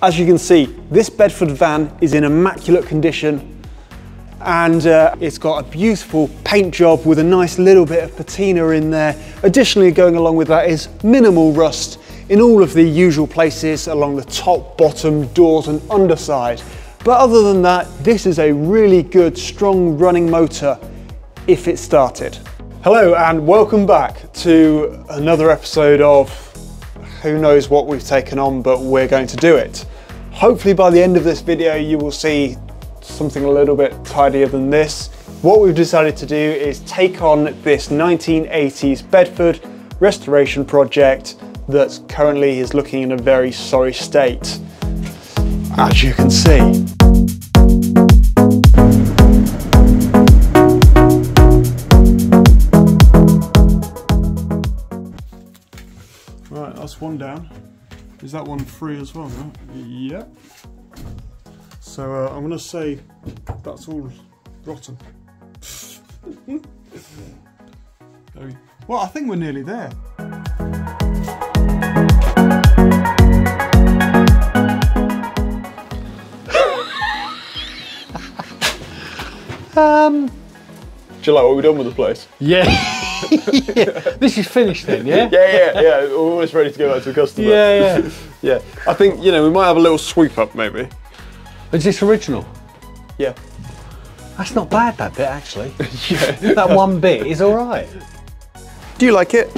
As you can see, this Bedford van is in immaculate condition and uh, it's got a beautiful paint job with a nice little bit of patina in there. Additionally, going along with that is minimal rust in all of the usual places along the top, bottom, doors and underside. But other than that, this is a really good, strong running motor if it started. Hello and welcome back to another episode of who knows what we've taken on, but we're going to do it. Hopefully by the end of this video, you will see something a little bit tidier than this. What we've decided to do is take on this 1980s Bedford restoration project that currently is looking in a very sorry state, as you can see. That's one down. Is that one free as well? No? Yep. So uh, I'm going to say that's all rotten. well, I think we're nearly there. Um, Do you like what we've done with the place? yeah. yeah. This is finished then, yeah? Yeah, yeah, yeah. We're almost ready to go back to the customer. Yeah, yeah. Yeah. I think, you know, we might have a little sweep up maybe. Is this original? Yeah. That's not bad, that bit, actually. Yeah. that one bit is all right. Do you like it?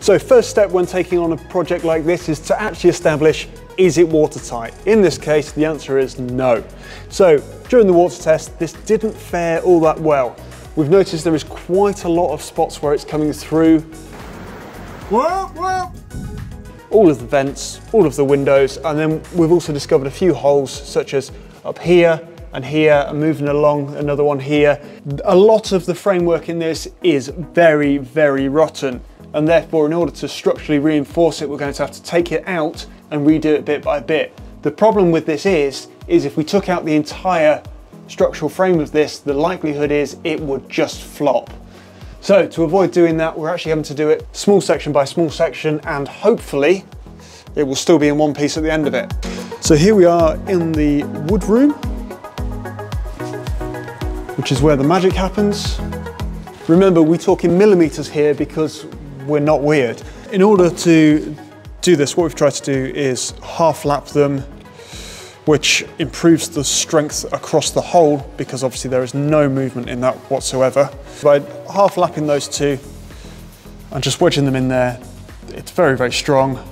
so first step when taking on a project like this is to actually establish is it watertight? In this case, the answer is no. So during the water test, this didn't fare all that well. We've noticed there is quite a lot of spots where it's coming through. All of the vents, all of the windows, and then we've also discovered a few holes such as up here and here and moving along another one here. A lot of the framework in this is very, very rotten and therefore in order to structurally reinforce it we're going to have to take it out and redo it bit by bit. The problem with this is, is if we took out the entire structural frame of this, the likelihood is it would just flop. So to avoid doing that, we're actually having to do it small section by small section and hopefully it will still be in one piece at the end of it. So here we are in the wood room, which is where the magic happens. Remember, we talk in millimeters here because we're not weird. In order to do this, what we've tried to do is half lap them, which improves the strength across the whole because obviously there is no movement in that whatsoever. By half lapping those two and just wedging them in there, it's very, very strong.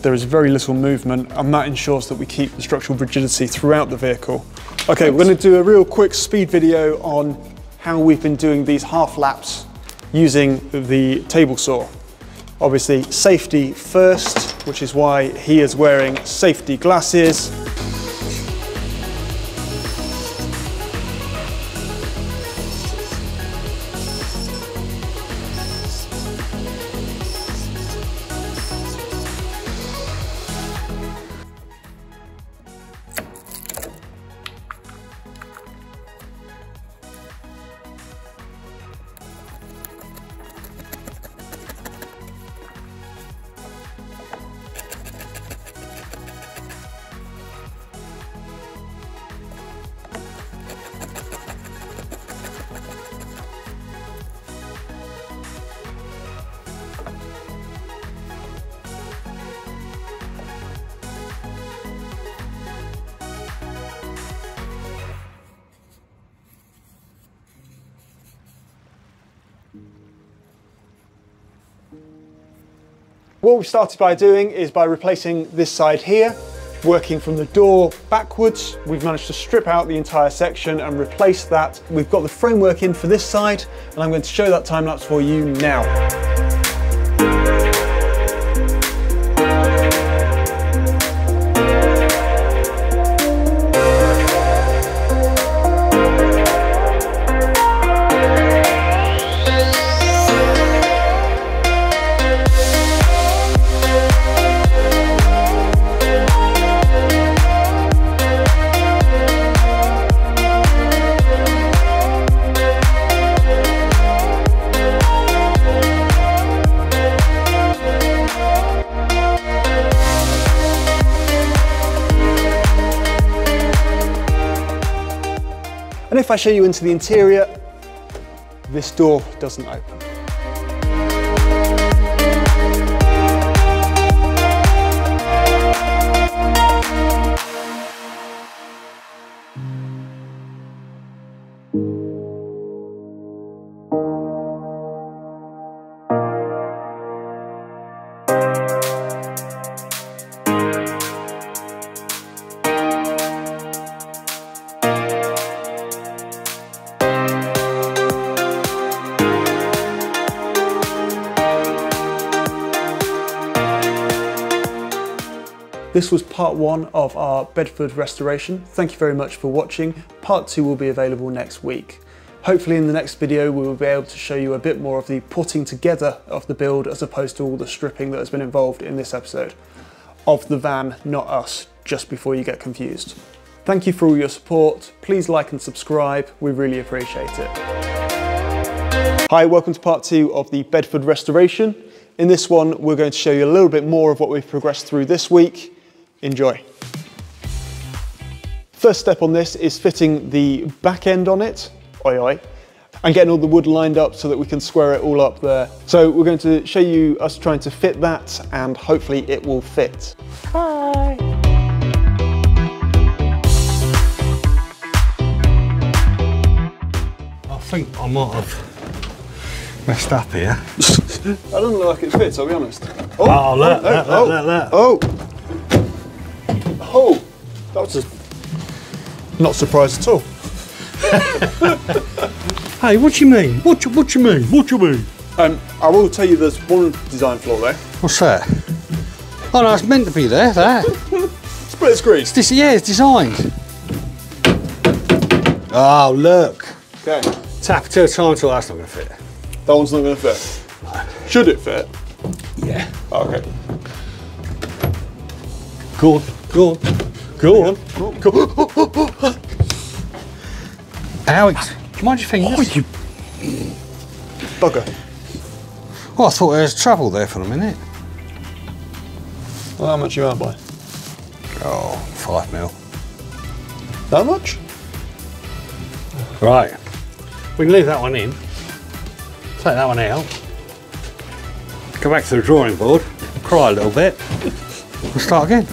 There is very little movement and that ensures that we keep the structural rigidity throughout the vehicle. Okay, we're gonna do a real quick speed video on how we've been doing these half laps using the table saw. Obviously, safety first, which is why he is wearing safety glasses. What we started by doing is by replacing this side here, working from the door backwards. We've managed to strip out the entire section and replace that. We've got the framework in for this side, and I'm going to show that time lapse for you now. And if I show you into the interior, this door doesn't open. This was part one of our Bedford restoration. Thank you very much for watching. Part two will be available next week. Hopefully in the next video we will be able to show you a bit more of the putting together of the build as opposed to all the stripping that has been involved in this episode. Of the van, not us, just before you get confused. Thank you for all your support. Please like and subscribe. We really appreciate it. Hi, welcome to part two of the Bedford restoration. In this one, we're going to show you a little bit more of what we've progressed through this week Enjoy. First step on this is fitting the back end on it, oi oi, and getting all the wood lined up so that we can square it all up there. So we're going to show you us trying to fit that and hopefully it will fit. Bye. I think I might have messed up here. I don't look like it fits, I'll be honest. Oh, oh look, oh, look, oh, look, look, Oh, oh. Oh, that was a not surprised at all. hey, what do you mean? What, you, what do you mean? What do you mean? Um, I will tell you there's one design flaw there. What's that? Oh no, it's meant to be there, that. Split screen. It's this, yeah, it's designed. Oh, look. Okay. Tap to two times till that's not going to fit. That one's not going to fit? No. Should it fit? Yeah. Oh, okay. Go on, go on, go on, go on. Alex, do you mind your fingers? Oh, you bugger. Oh, I thought there was trouble there for a minute. Well, how much you out by? Oh, five mil. That much? Right. We can leave that one in. Take that one out. Go back to the drawing board. Cry a little bit. We'll start again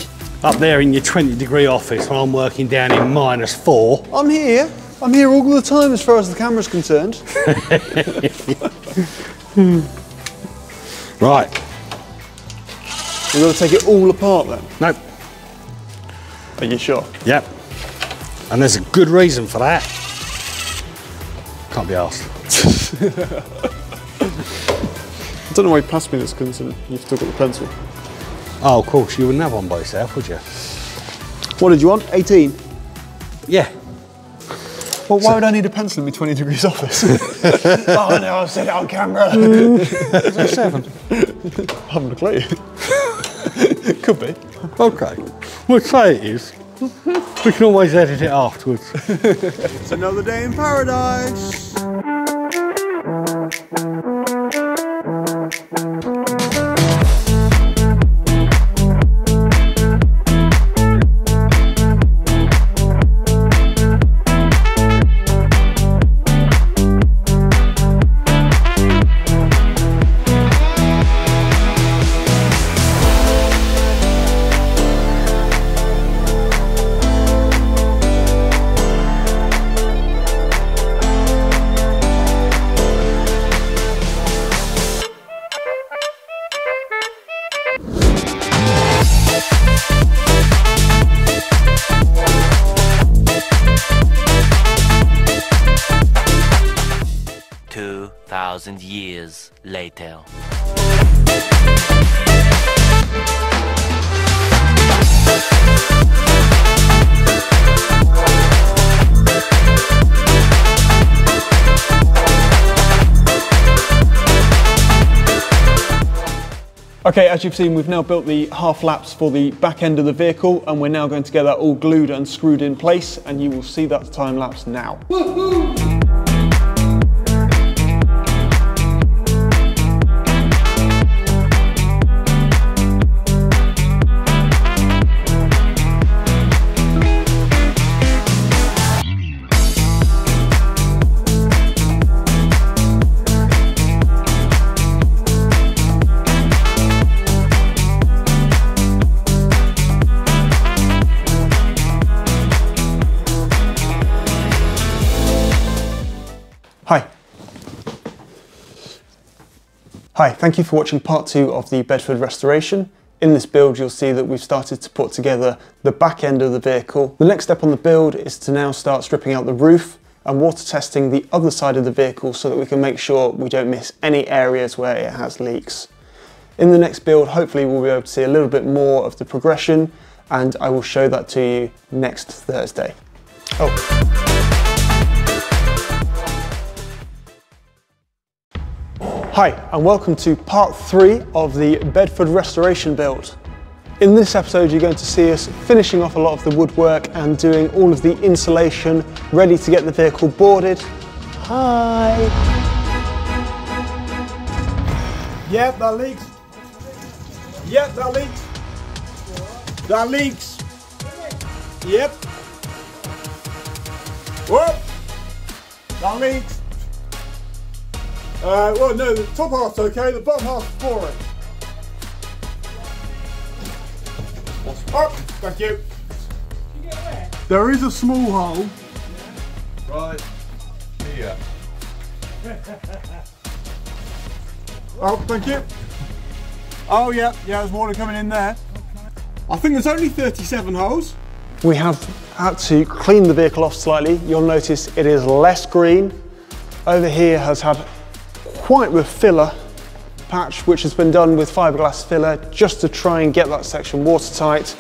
up there in your 20 degree office when I'm working down in minus four. I'm here. I'm here all the time as far as the camera's concerned. right. We're going to take it all apart then? Nope. Are you sure? Yep. And there's a good reason for that. Can't be asked. I don't know why you passed me this considering you've still got the pencil. Oh, of course, you wouldn't have one by yourself, would you? What did you want? 18? Yeah. Well, why so, would I need a pencil in my 20 degrees office? oh no, I've said it on camera. Is that seven? I haven't a clue. Could be. Okay. We'll say it is. We can always edit it afterwards. it's another day in paradise. 2,000 years later. Okay, as you've seen, we've now built the half laps for the back end of the vehicle and we're now going to get that all glued and screwed in place and you will see that time lapse now. Hi, thank you for watching part two of the Bedford restoration. In this build, you'll see that we've started to put together the back end of the vehicle. The next step on the build is to now start stripping out the roof and water testing the other side of the vehicle so that we can make sure we don't miss any areas where it has leaks. In the next build, hopefully we'll be able to see a little bit more of the progression and I will show that to you next Thursday. Oh. Hi, and welcome to part three of the Bedford restoration build. In this episode, you're going to see us finishing off a lot of the woodwork and doing all of the insulation, ready to get the vehicle boarded. Hi! Yep, that leaks. Yep, that leaks. That leaks. Yep. Whoop! That leaks. Uh, well, no, the top half's okay, the bottom half's boring. Oh, thank you. There is a small hole. Right here. Oh, thank you. Oh, yeah, yeah, there's water coming in there. I think there's only 37 holes. We have had to clean the vehicle off slightly. You'll notice it is less green. Over here has had quite the filler patch which has been done with fiberglass filler just to try and get that section watertight.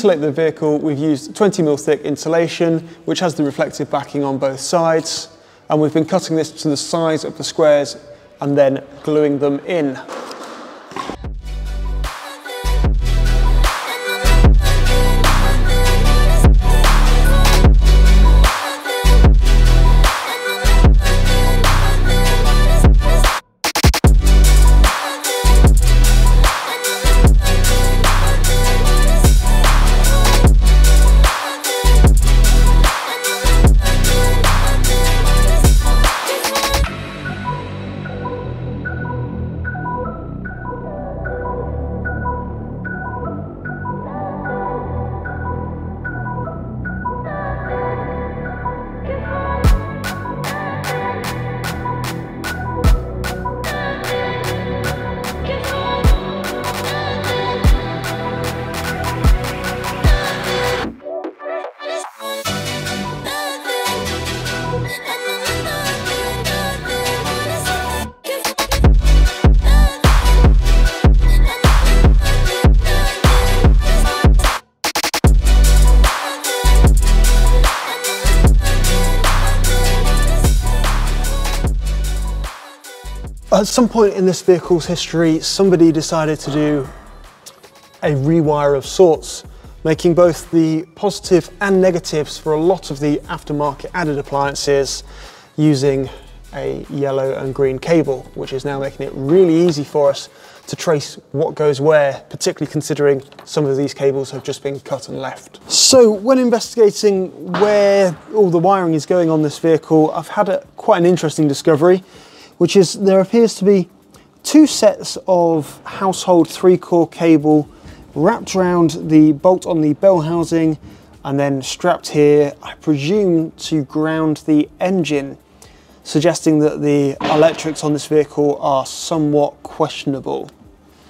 Insulate the vehicle, we've used 20 mil thick insulation, which has the reflective backing on both sides. And we've been cutting this to the size of the squares and then gluing them in. At some point in this vehicle's history, somebody decided to do a rewire of sorts, making both the positive and negatives for a lot of the aftermarket added appliances using a yellow and green cable, which is now making it really easy for us to trace what goes where, particularly considering some of these cables have just been cut and left. So when investigating where all the wiring is going on this vehicle, I've had a, quite an interesting discovery which is there appears to be two sets of household three core cable wrapped around the bolt on the bell housing and then strapped here, I presume to ground the engine, suggesting that the electrics on this vehicle are somewhat questionable.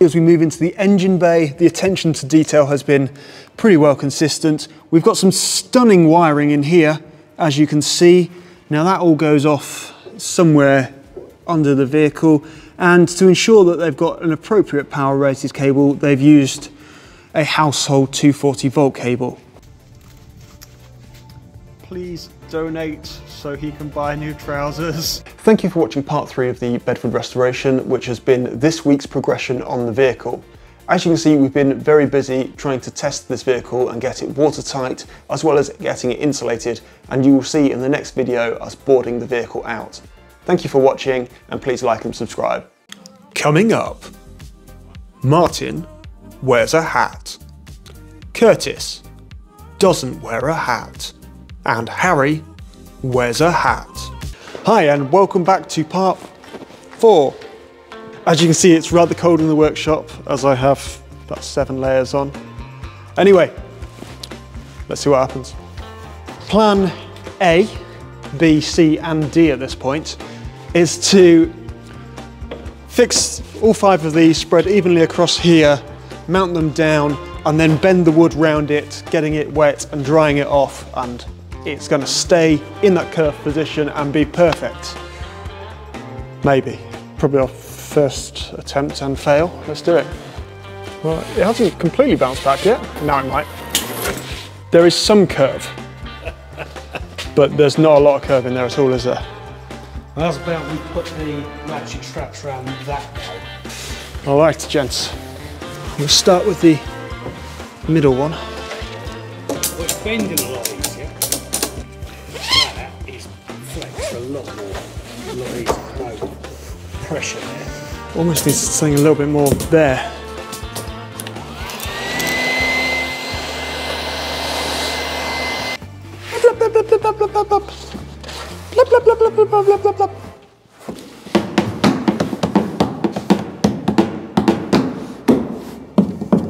As we move into the engine bay, the attention to detail has been pretty well consistent. We've got some stunning wiring in here, as you can see. Now that all goes off somewhere under the vehicle and to ensure that they've got an appropriate power rated cable they've used a household 240 volt cable. please donate so he can buy new trousers. Thank you for watching part three of the Bedford restoration, which has been this week's progression on the vehicle. As you can see, we've been very busy trying to test this vehicle and get it watertight, as well as getting it insulated, and you will see in the next video us boarding the vehicle out. Thank you for watching, and please like and subscribe. Coming up, Martin wears a hat. Curtis doesn't wear a hat. And Harry wears a hat. Hi, and welcome back to part four. As you can see, it's rather cold in the workshop as I have about seven layers on. Anyway, let's see what happens. Plan A, B, C, and D at this point is to fix all five of these, spread evenly across here, mount them down, and then bend the wood round it, getting it wet and drying it off, and it's going to stay in that curved position and be perfect. Maybe. Probably our first attempt and fail. Let's do it. Well, it hasn't completely bounced back yet. Now it might. There is some curve, but there's not a lot of curve in there at all, is there? How's about we put the ratchet straps around that guy? All right, gents. We'll start with the middle one. Well, it's bending a lot easier. That is flexed a lot more, a lot easier. No pressure there. Almost needs something a little bit more there.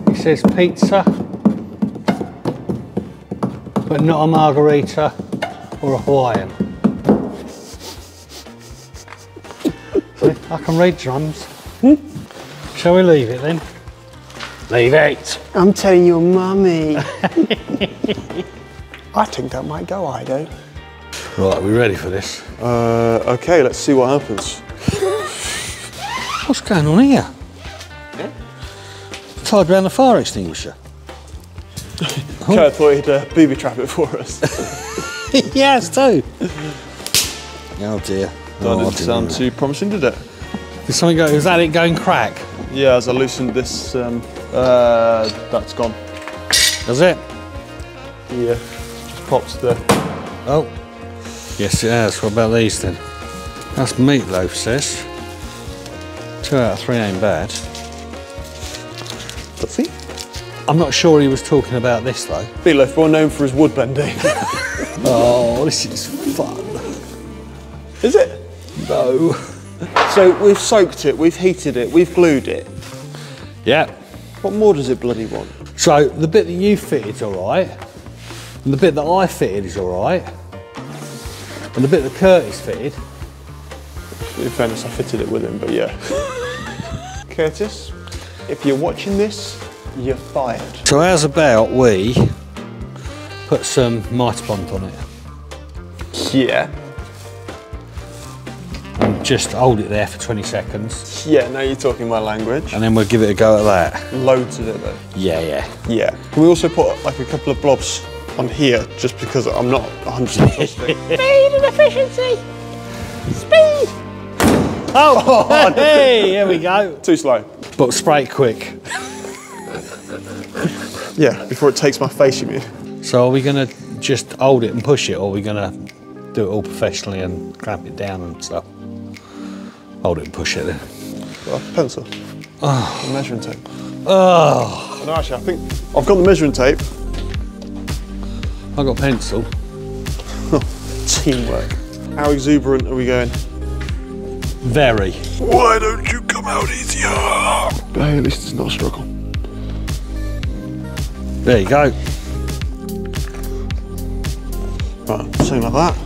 It says pizza, but not a margherita or a Hawaiian. See, I can read drums. Hmm? Shall we leave it then? Leave it. I'm telling your mummy. I think that might go, Ido. Right, we ready for this? Uh, okay, let's see what happens. What's going on here? Tied around the fire extinguisher. Kurt thought he'd uh, booby trap it for us. yes, too. Oh dear. That Oh, didn't sound too promising, did it? Did something go? Is that it going crack? Yeah, as I loosened this, um, uh, that's gone. Does it? yeah, just pops the. Oh. Yes, it has. What about these then? That's meatloaf says. Two out of three ain't bad. Let's see. I'm not sure he was talking about this though. Meatloaf, well known for his wood bending. Oh, this is fun. is it? No. So we've soaked it, we've heated it, we've glued it. Yeah. What more does it bloody want? So the bit that you fitted's all right, and the bit that I fitted is all right, and the bit that Curtis fitted. In fairness, I fitted it with him, but yeah. Curtis, if you're watching this, you're fired. So how's about we put some mitre bond on it Yeah. and just hold it there for 20 seconds, Yeah, now you're talking my language. and then we'll give it a go at that. Loads of it though. Yeah, yeah. Yeah. Can we also put like a couple of blobs on here just because I'm not 100% trusting? Speed and efficiency! Speed! Oh, oh hey, here we go. Too slow. But spray it quick. Yeah, before it takes my face, you mean? So are we gonna just hold it and push it, or are we gonna do it all professionally and clamp it down and stuff? Hold it and push it then. Well, pencil. Oh. measuring tape. Oh, No, actually, I think I've got the measuring tape. I got a pencil. Teamwork. How exuberant are we going? Very. Why don't you come out easier? Hey, at least it's not a struggle. There you go. Right, something like that.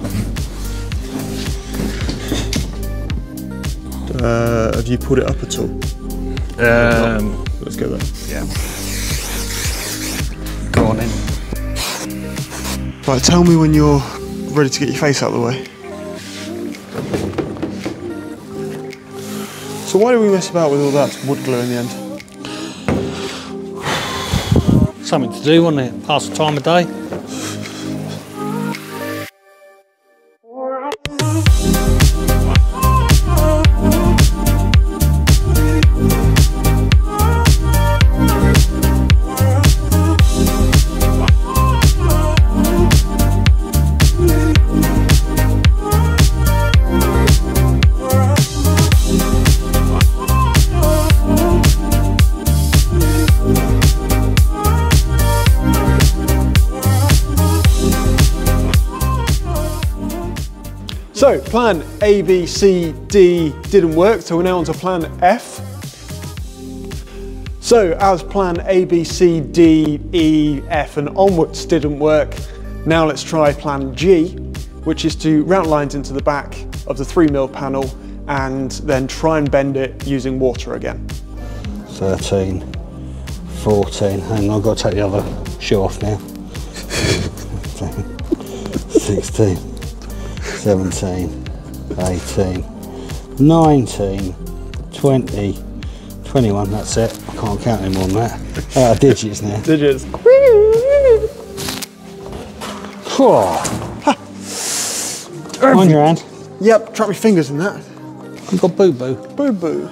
Uh, have you pulled it up at all? Um, Let's go there. yeah. Right, tell me when you're ready to get your face out of the way. So why do we mess about with all that wood glue in the end? Something to do, wasn't it? Pass the time of day. So plan A, B, C, D didn't work, so we're now on to plan F. So as plan A, B, C, D, E, F and onwards didn't work, now let's try plan G, which is to route lines into the back of the 3 mil panel and then try and bend it using water again. 13, 14. Hang on, I've got to take the other shoe off now. 16, 17, 18, 19, 20, 21. That's it. I can't count any more than that. Of digits now. Digits. On your hand. Yep, trap my fingers in that. You've got boo boo. Boo boo.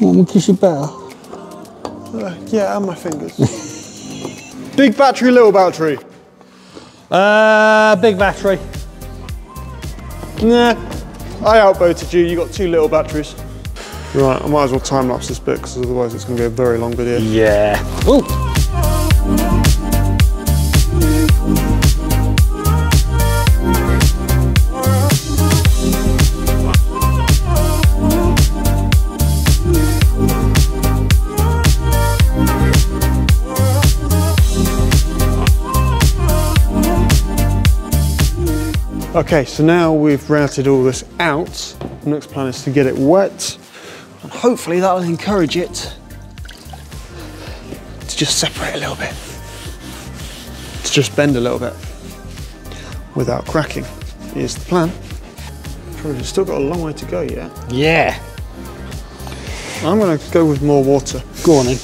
Want me to kiss you better? Uh, yeah, and my fingers. Big battery, little battery. Uh, big battery. Nah, I outvoted you. You got two little batteries. Right, I might as well time lapse this bit because otherwise it's going to be a very long video. Yeah. Oh. Okay, so now we've routed all this out. The next plan is to get it wet. And hopefully that'll encourage it to just separate a little bit. To just bend a little bit without cracking is the plan. Probably still got a long way to go yet. Yeah. I'm gonna go with more water. Go on in.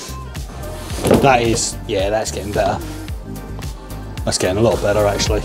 That is, yeah, that's getting better. That's getting a lot better actually.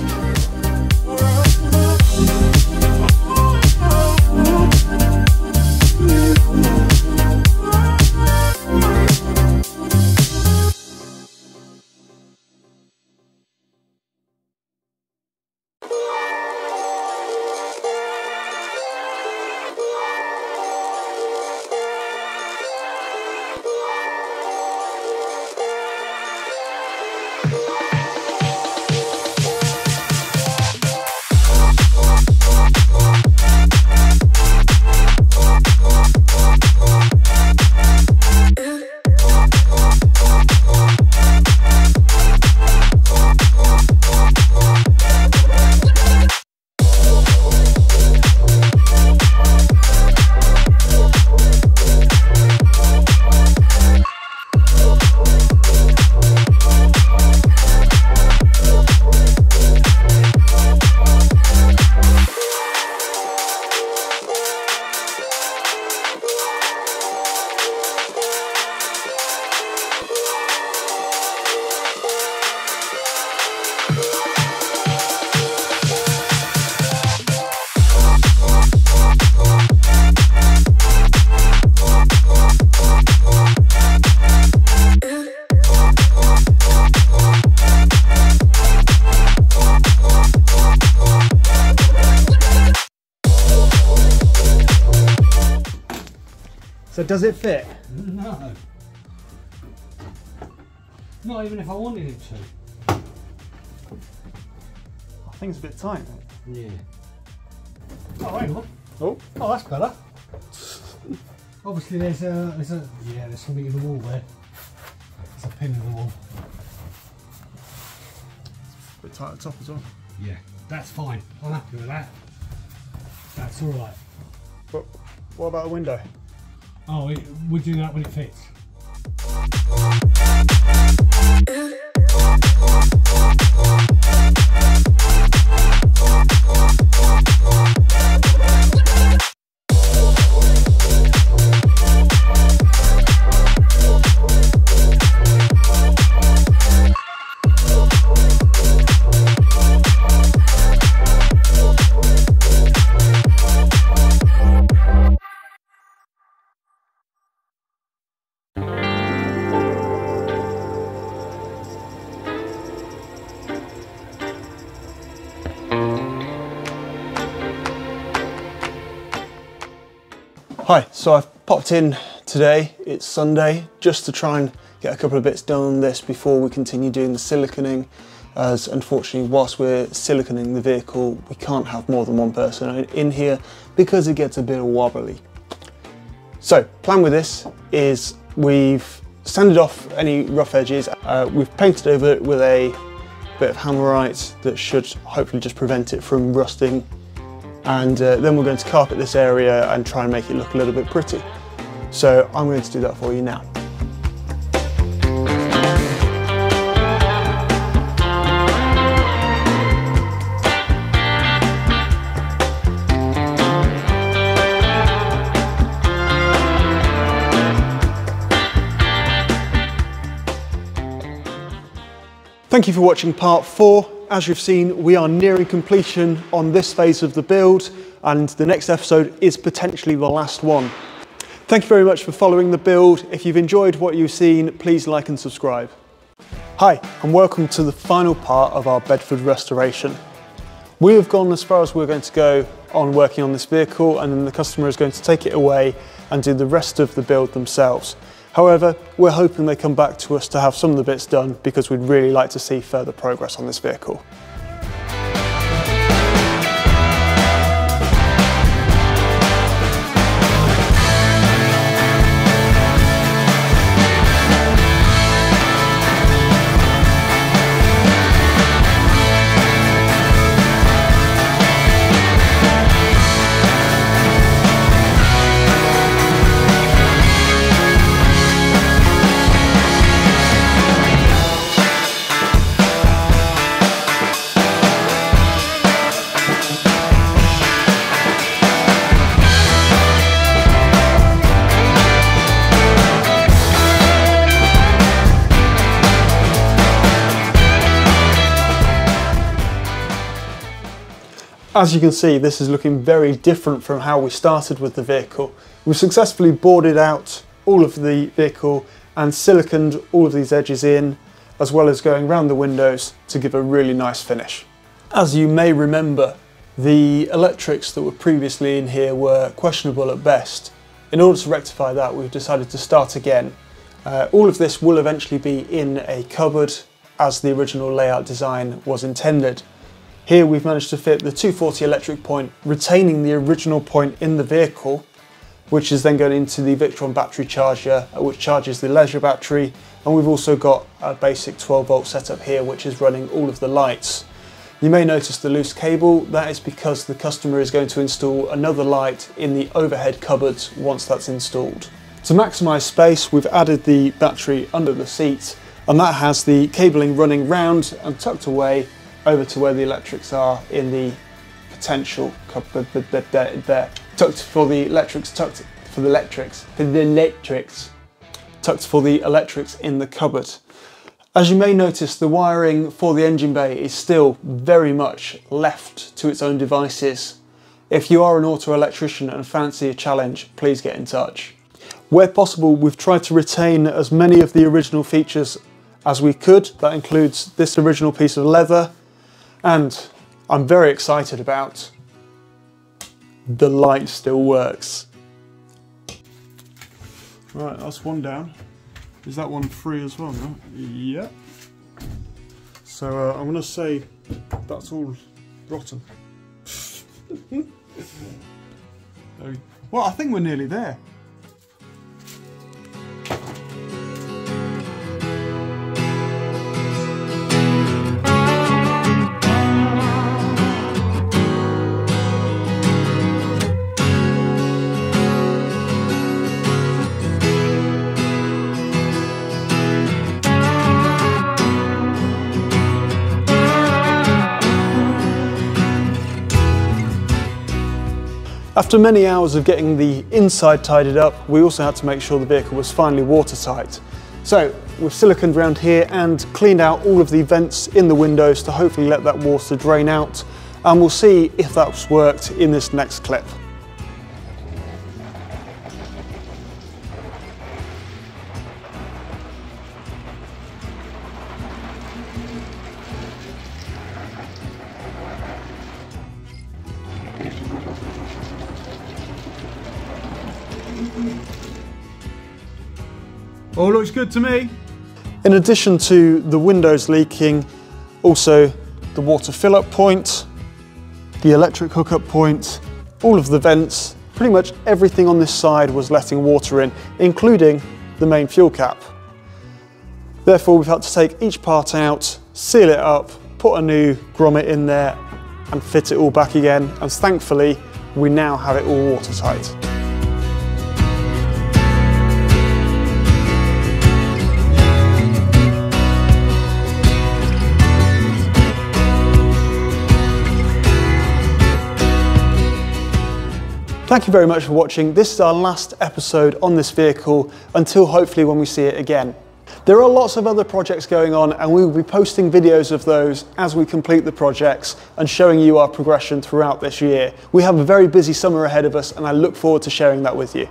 Does it fit? No. Not even if I wanted it to. I think it's a bit tight. Yeah. Oh, hang on. Oh, Oh, that's better. Obviously, there's a, there's a, yeah, there's something in the wall there. There's a pin in the wall. a bit tight at the top as well. Yeah, that's fine. I'm happy with that. That's all right. But what about the window? Oh, it, we'll do that when it fits. Hi, so I've popped in today, it's Sunday, just to try and get a couple of bits done on this before we continue doing the siliconing as unfortunately whilst we're siliconing the vehicle we can't have more than one person in here because it gets a bit wobbly. So plan with this is we've sanded off any rough edges, uh, we've painted over it with a bit of hammerite that should hopefully just prevent it from rusting and uh, then we're going to carpet this area and try and make it look a little bit pretty. So I'm going to do that for you now. Thank you for watching part four. As you've seen, we are nearing completion on this phase of the build and the next episode is potentially the last one. Thank you very much for following the build. If you've enjoyed what you've seen, please like and subscribe. Hi, and welcome to the final part of our Bedford restoration. We have gone as far as we're going to go on working on this vehicle and then the customer is going to take it away and do the rest of the build themselves. However, we're hoping they come back to us to have some of the bits done because we'd really like to see further progress on this vehicle. As you can see, this is looking very different from how we started with the vehicle. We've successfully boarded out all of the vehicle and siliconed all of these edges in, as well as going around the windows to give a really nice finish. As you may remember, the electrics that were previously in here were questionable at best. In order to rectify that, we've decided to start again. Uh, all of this will eventually be in a cupboard as the original layout design was intended. Here we've managed to fit the 240 electric point, retaining the original point in the vehicle, which is then going into the Victron battery charger, uh, which charges the leisure battery. And we've also got a basic 12 volt setup here, which is running all of the lights. You may notice the loose cable, that is because the customer is going to install another light in the overhead cupboards once that's installed. To maximise space, we've added the battery under the seat, and that has the cabling running round and tucked away over to where the electrics are in the potential there tucked for the electrics tucked for the electrics for the electrics tucked for the electrics in the cupboard. As you may notice the wiring for the engine bay is still very much left to its own devices. If you are an auto electrician and fancy a challenge please get in touch. Where possible we've tried to retain as many of the original features as we could. That includes this original piece of leather and I'm very excited about the light still works. Right, that's one down. Is that one free as well? No? Yeah. So uh, I'm going to say that's all rotten. well, I think we're nearly there. After many hours of getting the inside tidied up, we also had to make sure the vehicle was finally watertight. So we've siliconed around here and cleaned out all of the vents in the windows to hopefully let that water drain out. And we'll see if that's worked in this next clip. All looks good to me. In addition to the windows leaking, Also the water fill up point, the electric hookup point, all of the vents, pretty much everything on this side was letting water in, including the main fuel cap. Therefore, we've had to take each part out, seal it up, put a new grommet in there and fit it all back again. And thankfully, we now have it all watertight. Thank you very much for watching. This is our last episode on this vehicle until hopefully when we see it again. There are lots of other projects going on and we will be posting videos of those as we complete the projects and showing you our progression throughout this year. We have a very busy summer ahead of us and I look forward to sharing that with you.